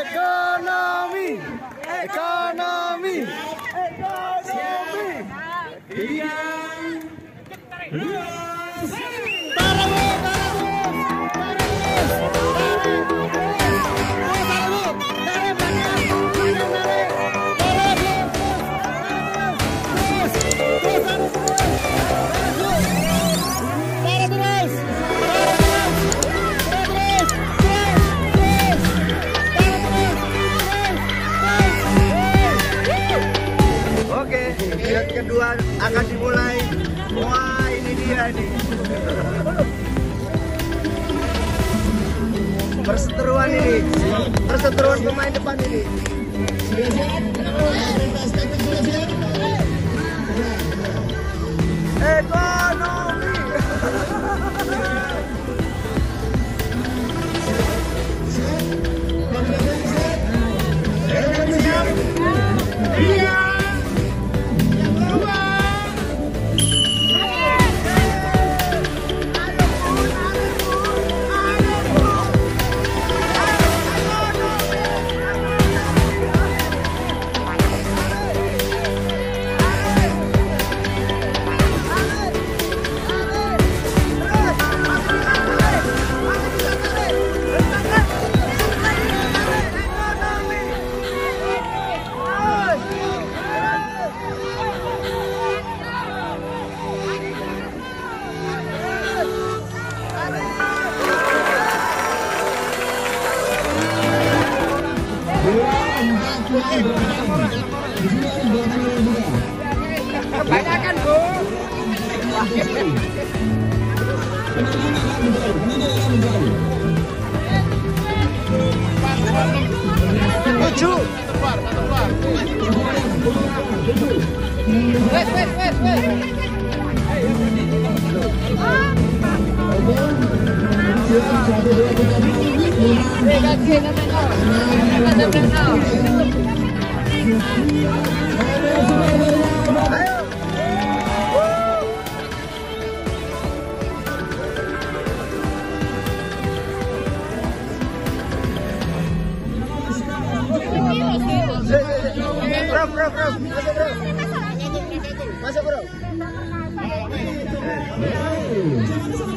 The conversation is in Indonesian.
Ekonomi. Ekonomi. Ekonomi. Iya. Oke, Perseteruan ini, perseteruan pemain depan ini. Kebanyakan bu. Tujuh. Wes wes wes wes. Tengok bro, bro. Masuk, bro. Masuk, bro. Masuk, bro.